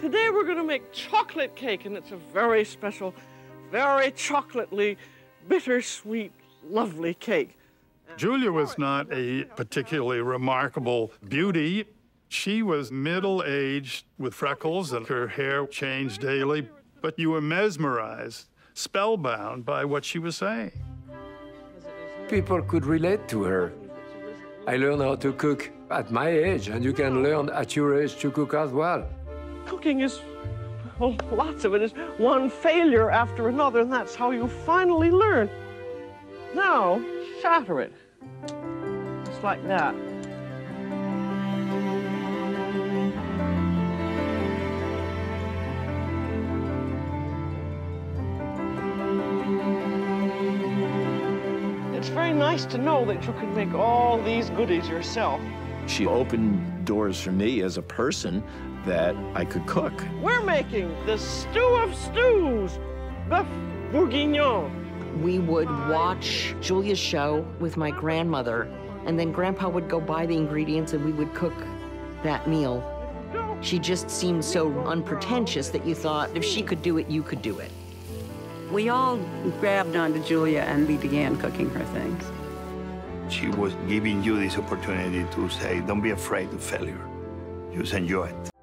Today we're going to make chocolate cake, and it's a very special, very chocolately, bittersweet, lovely cake. Julia was not a particularly remarkable beauty. She was middle aged with freckles, and her hair changed daily, but you were mesmerized, spellbound by what she was saying. People could relate to her. I learned how to cook at my age, and you can learn at your age to cook as well. Cooking is, well, lots of it is one failure after another, and that's how you finally learn. Now, shatter it. Just like that. It's very nice to know that you can make all these goodies yourself. She opened doors for me as a person that I could cook. We're making the stew of stews, the bourguignon. We would watch Julia's show with my grandmother, and then Grandpa would go buy the ingredients and we would cook that meal. She just seemed so unpretentious that you thought if she could do it, you could do it. We all grabbed onto Julia and we began cooking her things. She was giving you this opportunity to say, don't be afraid of failure. Just enjoy it.